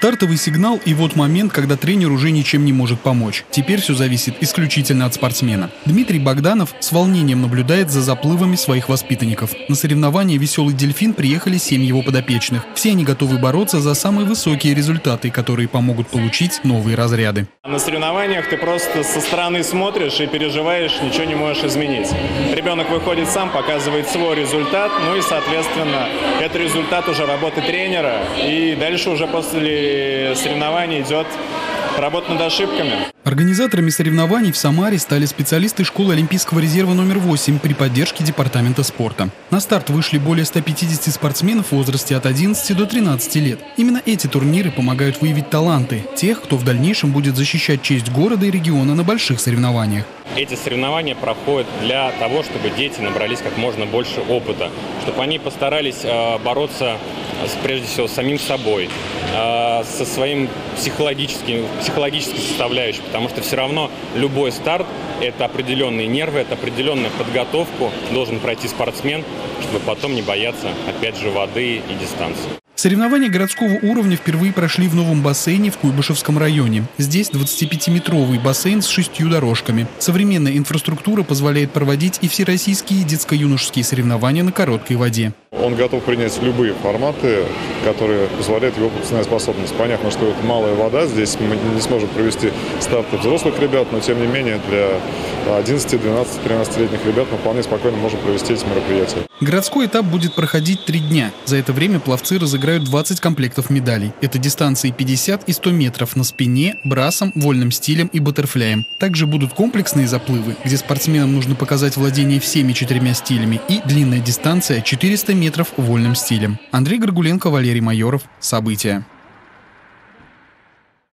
Стартовый сигнал и вот момент, когда тренер уже ничем не может помочь. Теперь все зависит исключительно от спортсмена. Дмитрий Богданов с волнением наблюдает за заплывами своих воспитанников. На соревнования «Веселый дельфин» приехали семь его подопечных. Все они готовы бороться за самые высокие результаты, которые помогут получить новые разряды. На соревнованиях ты просто со стороны смотришь и переживаешь, ничего не можешь изменить. Ребенок выходит сам, показывает свой результат, ну и, соответственно, это результат уже работы тренера. И дальше уже после соревнований идет работа над ошибками. Организаторами соревнований в Самаре стали специалисты школы Олимпийского резерва номер 8 при поддержке Департамента спорта. На старт вышли более 150 спортсменов в возрасте от 11 до 13 лет. Именно эти турниры помогают выявить таланты, тех, кто в дальнейшем будет защищать честь города и региона на больших соревнованиях. Эти соревнования проходят для того, чтобы дети набрались как можно больше опыта, чтобы они постарались э, бороться прежде всего с самим собой, со своим психологическим, психологической составляющей, потому что все равно любой старт – это определенные нервы, это определенная подготовку должен пройти спортсмен, чтобы потом не бояться, опять же, воды и дистанции. Соревнования городского уровня впервые прошли в новом бассейне в Куйбышевском районе. Здесь 25-метровый бассейн с шестью дорожками. Современная инфраструктура позволяет проводить и всероссийские детско-юношеские соревнования на короткой воде. Он готов принять любые форматы, которые позволяют его пропускная способность. Понятно, что это малая вода, здесь мы не сможем провести старты взрослых ребят, но тем не менее для 11, 12, 13-летних ребят мы вполне спокойно можем провести эти мероприятия. Городской этап будет проходить три дня. За это время пловцы разыграют 20 комплектов медалей. Это дистанции 50 и 100 метров на спине, брасом, вольным стилем и баттерфляем. Также будут комплексные заплывы, где спортсменам нужно показать владение всеми четырьмя стилями и длинная дистанция 400 метров вольным стилем. Андрей Горгуленко, Валерий Майоров. События.